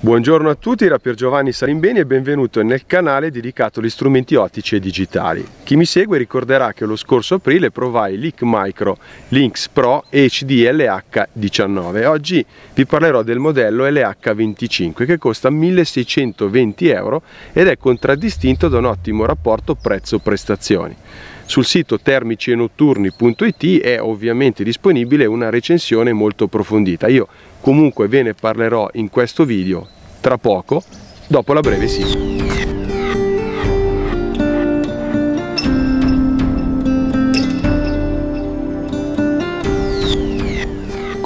Buongiorno a tutti da Pier Giovanni Salimbeni e benvenuto nel canale dedicato agli strumenti ottici e digitali. Chi mi segue ricorderà che lo scorso aprile provai l'IC Micro Lynx Pro HD LH19. Oggi vi parlerò del modello LH25 che costa 1620 euro ed è contraddistinto da un ottimo rapporto prezzo-prestazioni. Sul sito termicinotturni.it è ovviamente disponibile una recensione molto approfondita. Io comunque ve ne parlerò in questo video tra poco, dopo la breve sigla.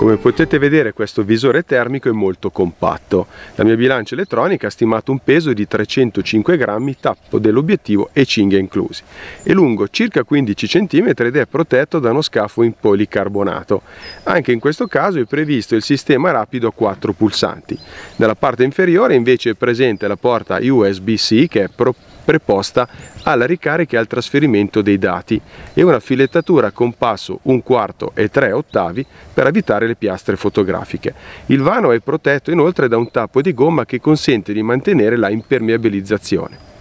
Come potete vedere questo visore termico è molto compatto. La mia bilancia elettronica ha stimato un peso di 305 grammi, tappo dell'obiettivo e cinghia inclusi. È lungo circa 15 cm ed è protetto da uno scafo in policarbonato. Anche in questo caso è previsto il sistema rapido a 4 pulsanti. Nella parte inferiore invece è presente la porta USB-C che è proposta preposta alla ricarica e al trasferimento dei dati e una filettatura con passo un quarto e tre ottavi per evitare le piastre fotografiche. Il vano è protetto inoltre da un tappo di gomma che consente di mantenere la impermeabilizzazione.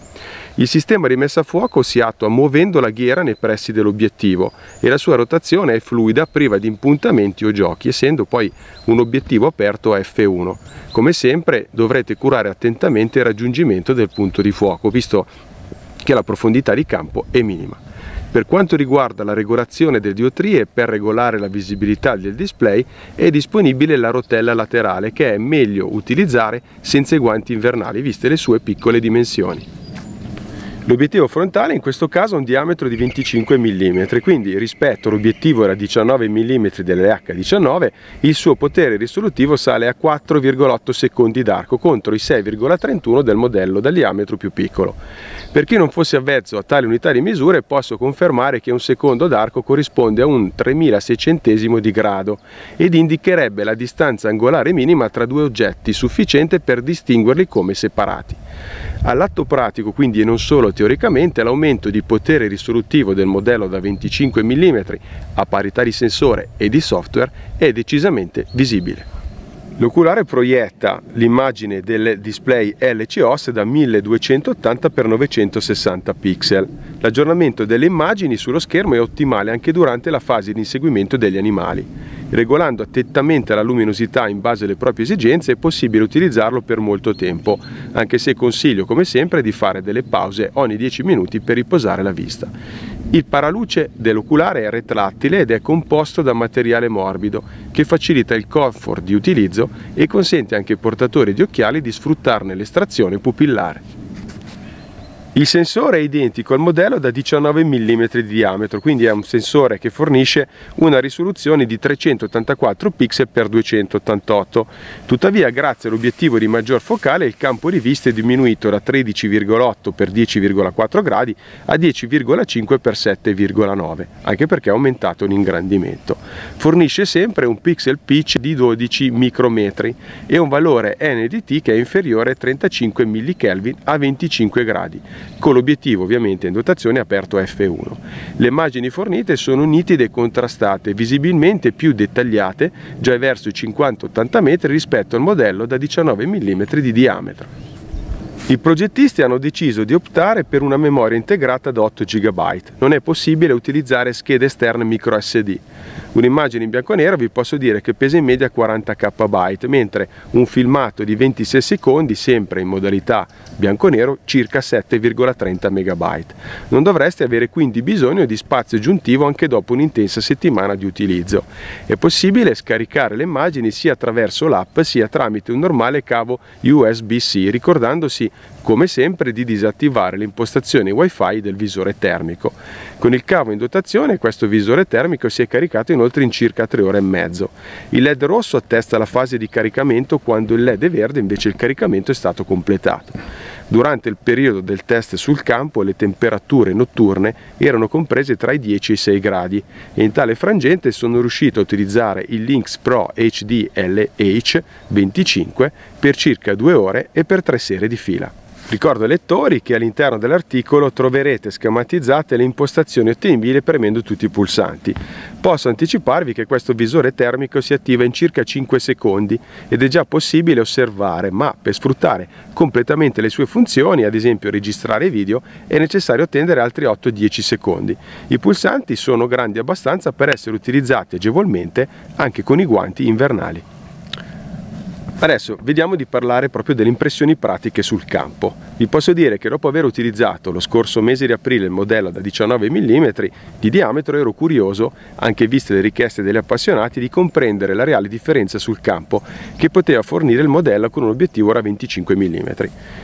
Il sistema di messa a fuoco si attua muovendo la ghiera nei pressi dell'obiettivo e la sua rotazione è fluida priva di impuntamenti o giochi, essendo poi un obiettivo aperto a f1. Come sempre dovrete curare attentamente il raggiungimento del punto di fuoco, visto che la profondità di campo è minima. Per quanto riguarda la regolazione delle diotrie, per regolare la visibilità del display è disponibile la rotella laterale che è meglio utilizzare senza i guanti invernali viste le sue piccole dimensioni. L'obiettivo frontale in questo caso ha un diametro di 25 mm, quindi rispetto all'obiettivo era 19 mm dell'H19, il suo potere risolutivo sale a 4,8 secondi d'arco contro i 6,31 del modello dal diametro più piccolo. Per chi non fosse avvezzo a tale unità di misure posso confermare che un secondo d'arco corrisponde a un 3600 di grado ed indicherebbe la distanza angolare minima tra due oggetti sufficiente per distinguerli come separati. All'atto pratico, quindi e non solo teoricamente, l'aumento di potere risolutivo del modello da 25 mm a parità di sensore e di software è decisamente visibile. L'oculare proietta l'immagine del display LCOS da 1280 x 960 pixel. L'aggiornamento delle immagini sullo schermo è ottimale anche durante la fase di inseguimento degli animali. Regolando attentamente la luminosità in base alle proprie esigenze è possibile utilizzarlo per molto tempo, anche se consiglio come sempre di fare delle pause ogni 10 minuti per riposare la vista. Il paraluce dell'oculare è retrattile ed è composto da materiale morbido che facilita il comfort di utilizzo e consente anche ai portatori di occhiali di sfruttarne l'estrazione pupillare. Il sensore è identico al modello da 19 mm di diametro, quindi è un sensore che fornisce una risoluzione di 384 pixel x 288. Tuttavia, grazie all'obiettivo di maggior focale, il campo di vista è diminuito da 13,8 x 10,4 gradi a 10,5 x 7,9, anche perché ha aumentato l'ingrandimento. Fornisce sempre un pixel pitch di 12 micrometri e un valore NDT che è inferiore a 35 mK a 25 gradi con l'obiettivo ovviamente in dotazione aperto F1. Le immagini fornite sono nitide e contrastate, visibilmente più dettagliate, già verso i 50-80 metri rispetto al modello da 19 mm di diametro. I progettisti hanno deciso di optare per una memoria integrata da 8 GB. Non è possibile utilizzare schede esterne micro SD. Un'immagine in bianco e nero vi posso dire che pesa in media 40 KB, mentre un filmato di 26 secondi, sempre in modalità bianco e nero, circa 7,30 MB. Non dovreste avere quindi bisogno di spazio aggiuntivo anche dopo un'intensa settimana di utilizzo. È possibile scaricare le immagini sia attraverso l'app sia tramite un normale cavo USB-C, ricordandosi come sempre di disattivare le impostazioni wifi del visore termico. Con il cavo in dotazione questo visore termico si è caricato inoltre in circa 3 ore e mezzo. Il led rosso attesta la fase di caricamento quando il led verde invece il caricamento è stato completato. Durante il periodo del test sul campo le temperature notturne erano comprese tra i 10 e i 6 gradi e in tale frangente sono riuscito a utilizzare il Lynx Pro HD LH 25 per circa 2 ore e per 3 sere di fila. Ricordo ai lettori che all'interno dell'articolo troverete schematizzate le impostazioni ottenibili premendo tutti i pulsanti. Posso anticiparvi che questo visore termico si attiva in circa 5 secondi ed è già possibile osservare, ma per sfruttare completamente le sue funzioni, ad esempio registrare video, è necessario attendere altri 8-10 secondi. I pulsanti sono grandi abbastanza per essere utilizzati agevolmente anche con i guanti invernali. Adesso vediamo di parlare proprio delle impressioni pratiche sul campo. Vi posso dire che dopo aver utilizzato lo scorso mese di aprile il modello da 19 mm di diametro ero curioso, anche viste le richieste degli appassionati, di comprendere la reale differenza sul campo che poteva fornire il modello con un obiettivo da 25 mm.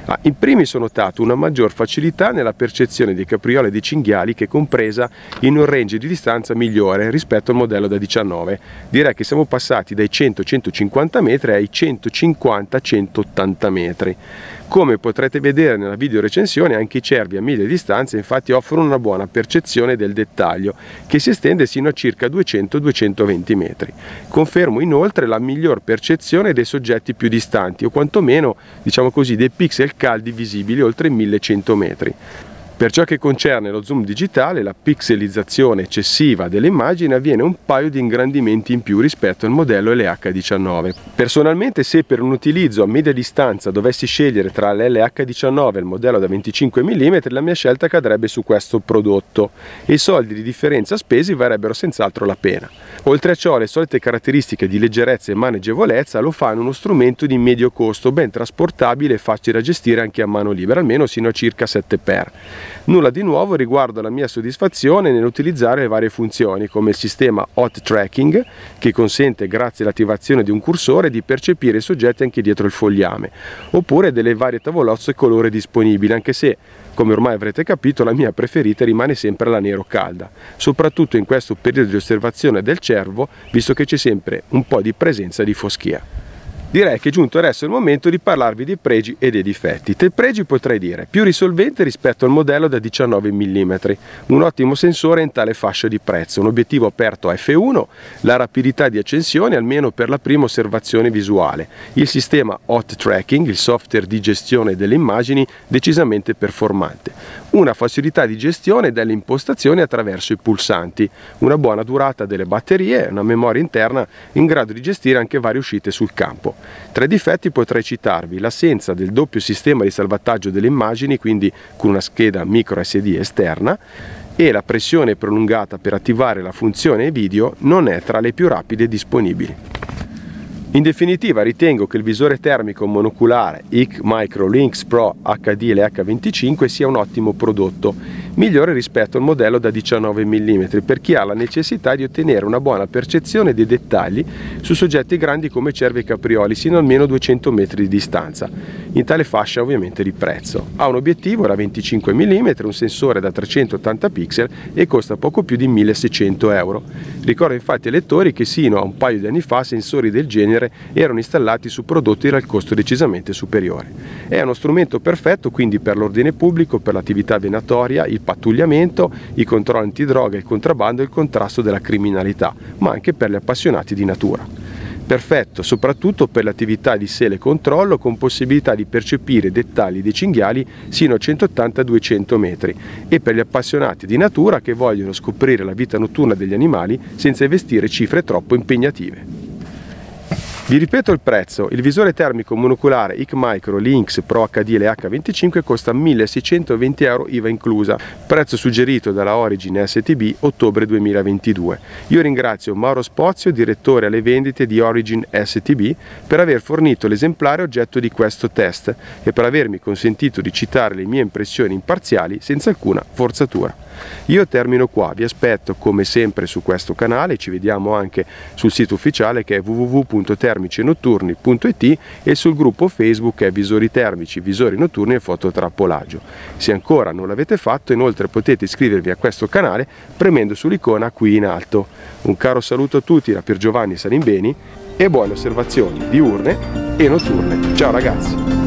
Ah, in primis ho notato una maggior facilità nella percezione dei caprioli e dei cinghiali che compresa in un range di distanza migliore rispetto al modello da 19. Direi che siamo passati dai 100-150 metri ai 100 150-180 metri. Come potrete vedere nella video recensione anche i cervi a mille distanze infatti offrono una buona percezione del dettaglio che si estende sino a circa 200-220 metri. Confermo inoltre la miglior percezione dei soggetti più distanti o quantomeno diciamo così dei pixel caldi visibili oltre 1100 metri. Per ciò che concerne lo zoom digitale, la pixelizzazione eccessiva delle immagini avviene un paio di ingrandimenti in più rispetto al modello LH19. Personalmente se per un utilizzo a media distanza dovessi scegliere tra l'LH19 e il modello da 25 mm, la mia scelta cadrebbe su questo prodotto e i soldi di differenza spesi varrebbero senz'altro la pena. Oltre a ciò le solite caratteristiche di leggerezza e maneggevolezza lo fanno uno strumento di medio costo, ben trasportabile e facile da gestire anche a mano libera, almeno sino a circa 7x. Nulla di nuovo riguardo alla mia soddisfazione nell'utilizzare le varie funzioni come il sistema Hot Tracking che consente grazie all'attivazione di un cursore di percepire i soggetti anche dietro il fogliame oppure delle varie tavolozze colore disponibili anche se come ormai avrete capito la mia preferita rimane sempre la nero calda soprattutto in questo periodo di osservazione del cervo visto che c'è sempre un po' di presenza di foschia. Direi che è giunto adesso il momento di parlarvi dei pregi e dei difetti. Tra i pregi potrei dire più risolvente rispetto al modello da 19 mm, un ottimo sensore in tale fascia di prezzo, un obiettivo aperto a f1, la rapidità di accensione almeno per la prima osservazione visuale, il sistema hot tracking, il software di gestione delle immagini decisamente performante, una facilità di gestione delle impostazioni attraverso i pulsanti, una buona durata delle batterie, una memoria interna in grado di gestire anche varie uscite sul campo. Tra i difetti potrei citarvi l'assenza del doppio sistema di salvataggio delle immagini, quindi con una scheda micro SD esterna, e la pressione prolungata per attivare la funzione video non è tra le più rapide disponibili. In definitiva ritengo che il visore termico monoculare IC Micro Lynx Pro HD LH25 sia un ottimo prodotto, migliore rispetto al modello da 19 mm per chi ha la necessità di ottenere una buona percezione dei dettagli su soggetti grandi come cervi e caprioli sino almeno 200 metri di distanza, in tale fascia ovviamente di prezzo. Ha un obiettivo da 25 mm, un sensore da 380 pixel e costa poco più di 1600 euro. Ricordo infatti ai lettori che sino a un paio di anni fa sensori del genere genere erano installati su prodotti dal costo decisamente superiore. È uno strumento perfetto quindi per l'ordine pubblico, per l'attività venatoria, il pattugliamento, i controlli antidroga, il contrabbando e il contrasto della criminalità, ma anche per gli appassionati di natura perfetto soprattutto per le attività di sele controllo con possibilità di percepire dettagli dei cinghiali sino a 180-200 metri e per gli appassionati di natura che vogliono scoprire la vita notturna degli animali senza investire cifre troppo impegnative. Vi ripeto il prezzo, il visore termico monoculare IC Micro Lynx Pro HD LH25 costa 1620 euro IVA inclusa, prezzo suggerito dalla Origin STB ottobre 2022. Io ringrazio Mauro Spozio, direttore alle vendite di Origin STB, per aver fornito l'esemplare oggetto di questo test e per avermi consentito di citare le mie impressioni imparziali senza alcuna forzatura. Io termino qua, vi aspetto come sempre su questo canale, ci vediamo anche sul sito ufficiale che è www.termicinotturni.it e sul gruppo Facebook è Visori Termici, Visori Notturni e Fototrappolaggio. Se ancora non l'avete fatto inoltre potete iscrivervi a questo canale premendo sull'icona qui in alto. Un caro saluto a tutti da Pier Giovanni Salimbeni e buone osservazioni diurne e notturne. Ciao ragazzi!